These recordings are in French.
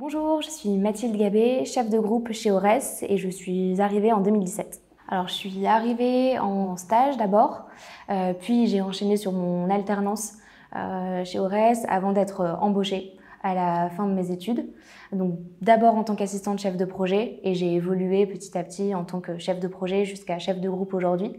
Bonjour, je suis Mathilde Gabé, chef de groupe chez Ores et je suis arrivée en 2017. Alors je suis arrivée en stage d'abord, euh, puis j'ai enchaîné sur mon alternance euh, chez Ores avant d'être embauchée à la fin de mes études. Donc d'abord en tant qu'assistante chef de projet et j'ai évolué petit à petit en tant que chef de projet jusqu'à chef de groupe aujourd'hui.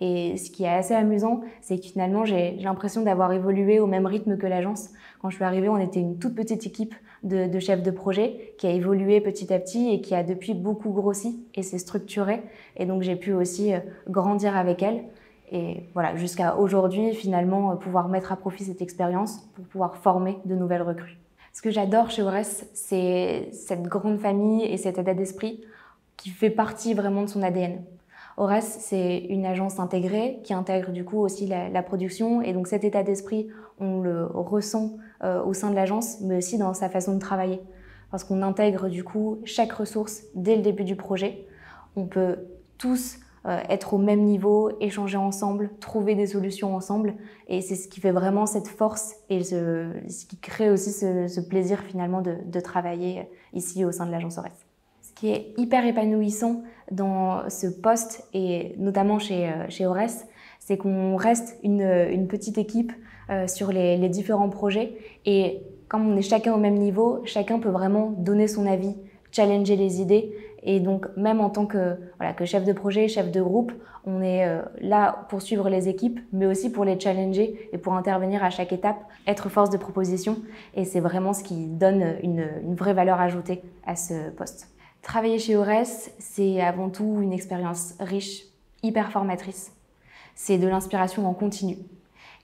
Et ce qui est assez amusant, c'est que finalement j'ai l'impression d'avoir évolué au même rythme que l'agence. Quand je suis arrivée, on était une toute petite équipe de, de chefs de projet qui a évolué petit à petit et qui a depuis beaucoup grossi et s'est structuré. Et donc j'ai pu aussi euh, grandir avec elle. Et voilà, jusqu'à aujourd'hui, finalement, euh, pouvoir mettre à profit cette expérience pour pouvoir former de nouvelles recrues. Ce que j'adore chez Ores, c'est cette grande famille et cet état d'esprit qui fait partie vraiment de son ADN. Ores, c'est une agence intégrée qui intègre du coup aussi la, production et donc cet état d'esprit, on le ressent euh, au sein de l'agence, mais aussi dans sa façon de travailler. Parce qu'on intègre du coup chaque ressource dès le début du projet. On peut tous euh, être au même niveau, échanger ensemble, trouver des solutions ensemble. Et c'est ce qui fait vraiment cette force et ce, qui crée aussi ce, plaisir finalement de, travailler ici au sein de l'agence ORES. Ce qui est hyper épanouissant dans ce poste et notamment chez, euh, chez ORES, c'est qu'on reste une, petite équipe euh, sur les, les différents projets et comme on est chacun au même niveau, chacun peut vraiment donner son avis, challenger les idées. Et donc, même en tant que, voilà, que chef de projet, chef de groupe, on est euh, là pour suivre les équipes, mais aussi pour les challenger et pour intervenir à chaque étape, être force de proposition. Et c'est vraiment ce qui donne une, vraie valeur ajoutée à ce poste. Travailler chez Ores, c'est avant tout une expérience riche, hyper formatrice. C'est de l'inspiration en continu.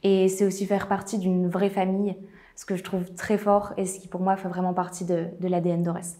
Et c'est aussi faire partie d'une vraie famille, ce que je trouve très fort et ce qui pour moi fait vraiment partie de, de l'ADN d'Ores.